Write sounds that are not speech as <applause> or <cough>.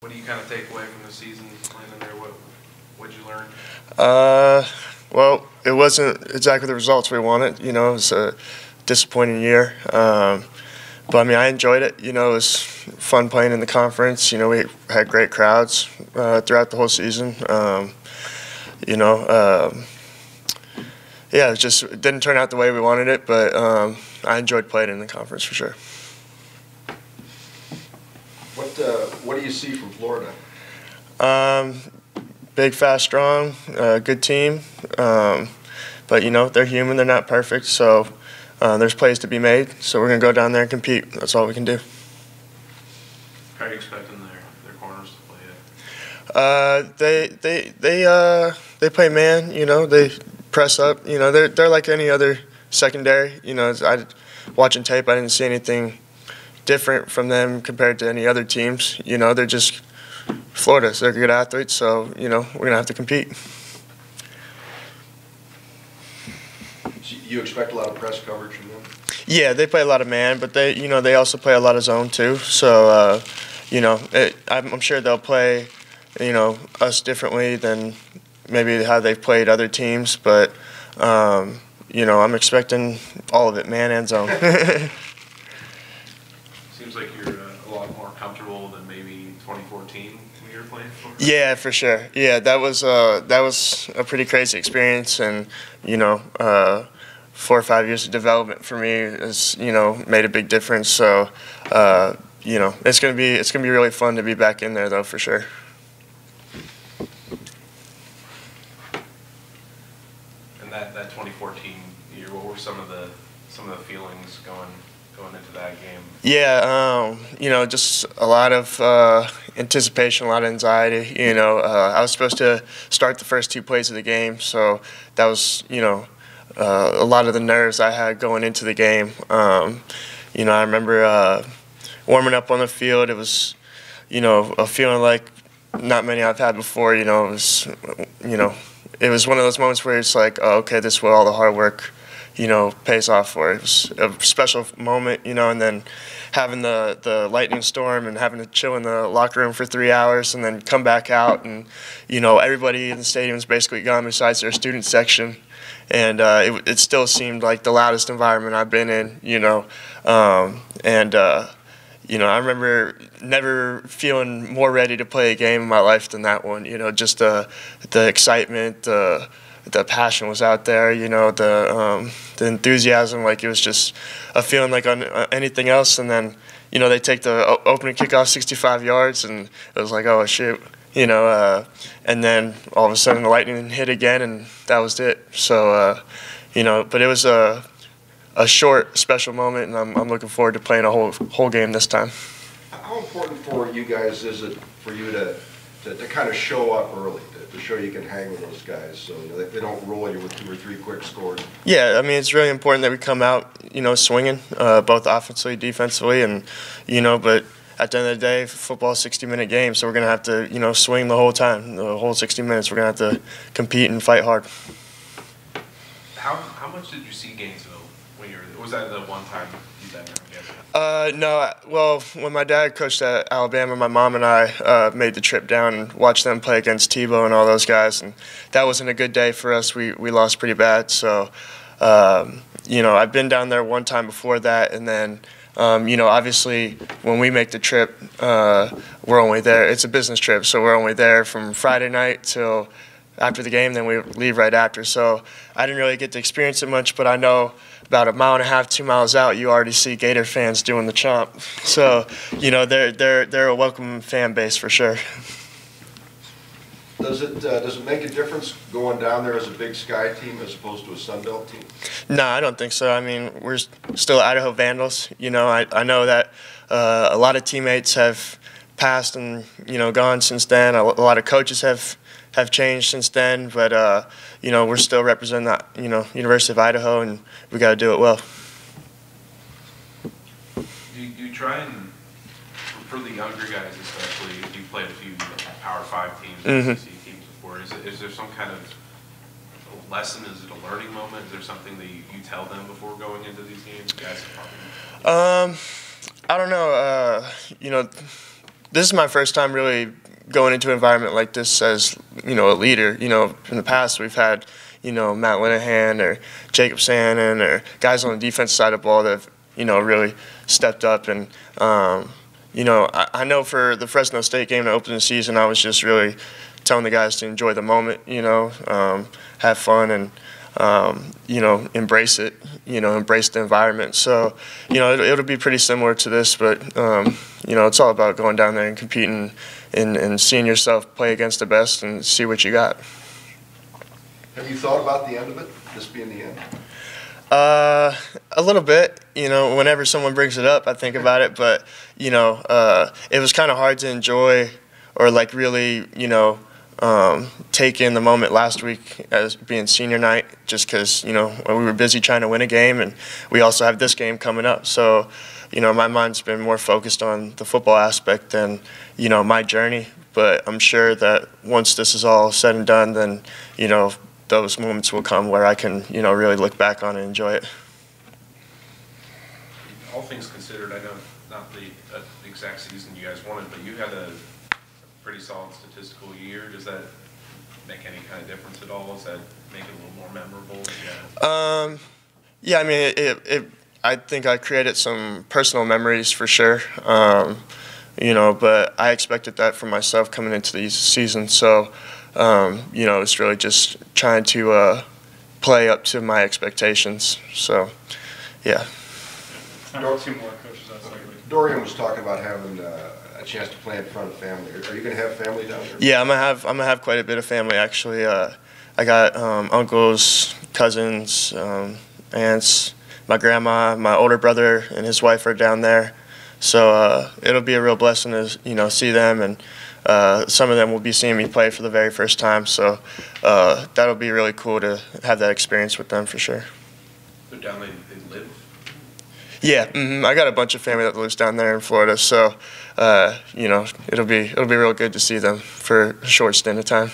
What do you kind of take away from the season playing there? What what'd you learn? Uh, well, it wasn't exactly the results we wanted. You know, it was a disappointing year. Um, but I mean, I enjoyed it. You know, it was fun playing in the conference. You know, we had great crowds uh, throughout the whole season. Um, you know, um, yeah, it just didn't turn out the way we wanted it, but um, I enjoyed playing in the conference for sure. What, uh, what do you see from Florida? Um, big, fast, strong, uh, good team. Um, but you know they're human; they're not perfect. So uh, there's plays to be made. So we're gonna go down there and compete. That's all we can do. How are you expecting their, their corners to play it? Uh, they they they uh, they play man. You know they press up. You know they're they're like any other secondary. You know I watching tape, I didn't see anything different from them compared to any other teams. You know they're just Florida. So they're good athletes. So you know we're gonna have to compete. So You expect a lot of press coverage from them? Yeah, they play a lot of man, but they, you know, they also play a lot of zone too. So, uh, you know, it, I'm, I'm sure they'll play, you know, us differently than maybe how they've played other teams. But, um, you know, I'm expecting all of it, man and zone. <laughs> Seems like you're uh, a lot more comfortable than maybe 2014 when you were playing yeah, for sure. Yeah, that was uh, that was a pretty crazy experience, and you know. Uh, Four or five years of development for me has, you know, made a big difference. So, uh, you know, it's gonna be it's gonna be really fun to be back in there, though, for sure. And that, that 2014 year, what were some of the some of the feelings going going into that game? Yeah, um, you know, just a lot of uh, anticipation, a lot of anxiety. You know, uh, I was supposed to start the first two plays of the game, so that was, you know, uh, a lot of the nerves I had going into the game. Um, you know, I remember uh, warming up on the field. It was, you know, a feeling like not many I've had before. You know, it was, you know, it was one of those moments where it's like, oh, okay, this is what all the hard work you know, pays off for. It was a special moment, you know, and then having the, the lightning storm and having to chill in the locker room for three hours and then come back out and, you know, everybody in the stadium's basically gone besides their student section. And uh, it, it still seemed like the loudest environment I've been in, you know. Um, and, uh, you know, I remember never feeling more ready to play a game in my life than that one. You know, just the the excitement, the the passion was out there. You know, the um, the enthusiasm. Like it was just a feeling like on uh, anything else. And then, you know, they take the opening kickoff 65 yards, and it was like, oh shit. You know, uh, and then all of a sudden the lightning hit again, and that was it. So, uh, you know, but it was a a short, special moment, and I'm, I'm looking forward to playing a whole whole game this time. How important for you guys is it for you to, to, to kind of show up early, to, to show you can hang with those guys, so you know, they, they don't roll you with two or three quick scores? Yeah, I mean it's really important that we come out, you know, swinging, uh, both offensively, defensively, and you know, but at the end of the day, football is a 60-minute game, so we're gonna have to, you know, swing the whole time, the whole 60 minutes. We're gonna have to compete and fight hard. How how much did you see Gainesville when you were? Was that the one time you? Uh, no, well, when my dad coached at Alabama, my mom and I uh, made the trip down and watched them play against Tebow and all those guys, and that wasn't a good day for us. We we lost pretty bad, so um, you know I've been down there one time before that, and then um, you know obviously when we make the trip, uh, we're only there. It's a business trip, so we're only there from Friday night till after the game, then we leave right after. So I didn't really get to experience it much, but I know about a mile and a half, two miles out, you already see Gator fans doing the chomp. <laughs> So you know they're they're they're a welcome fan base for sure. Does it, uh, does it make a difference going down there as a Big Sky team as opposed to a Sun Belt team? No, I don't think so. I mean, we're still Idaho Vandals. You know, I, I know that uh, a lot of teammates have passed and you know gone since then. A, a lot of coaches have have changed since then, but uh, you know we're still representing that you know University of Idaho, and we got to do it well. Do you, do you try and for, the younger guys especially? If you played a few Power Five teams, Mhm. SEC teams before. Is, it, is there some kind of lesson? Is it a learning moment? Is there something that you, you tell them before going into these games? Guys. Um, I don't know. Uh, you know, this is my first time really going into an environment like this as you know a leader. You know, in the past we've had you know Matt Linehan or Jacob Sannon or guys on the defense side of the ball that have you know really stepped up and. Um, you know, I, I know for the Fresno State game to open the season, I was just really telling the guys to enjoy the moment, you know, um, have fun and, um, you know, embrace it, you know, embrace the environment. So, you know, it, it'll be pretty similar to this, but, um, you know, it's all about going down there and competing and, and seeing yourself play against the best and see what you got. Have you thought about the end of it, this being the end? Uh, a little bit. You know, whenever someone brings it up, I think about it. But you know, uh, it was kind of hard to enjoy or like really, you know, um, take in the moment last week as being senior night, just because you know we were busy trying to win a game, and we also have this game coming up. So, you know, my mind's been more focused on the football aspect than you know my journey. But I'm sure that once this is all said and done, then you know those moments will come where I can, you know, really look back on and enjoy it. All things considered, I know not the uh, exact season you guys wanted, but you had a pretty solid statistical year. Does that make any kind of difference at all? Does that make it a little more memorable? Yeah. Um, yeah, I mean, it, it, it, I think I created some personal memories for sure. Um, you know, but I expected that from myself coming into the season. So, um, you know, it's really just trying to uh, play up to my expectations. So, yeah. I have two more coaches outside of it. Dorian was talking about having uh, a chance to play in front of family. Are are you going to have family down there? Yeah, I'm gonna have I'm gonna have quite a bit of family actually. Uh, I got um, uncles, cousins, um, aunts, my grandma, my older brother and his wife are down there. So uh, it'll be a real blessing to you know see them, and uh, some of them will be seeing me play for the very first time. So uh, that'll be really cool to have that experience with them for sure. They're down, they, they live. Yeah, hmm I got a bunch of family that lives down there in Florida, so uh, you know it'll be it'll be real good to see them for a short stint of time.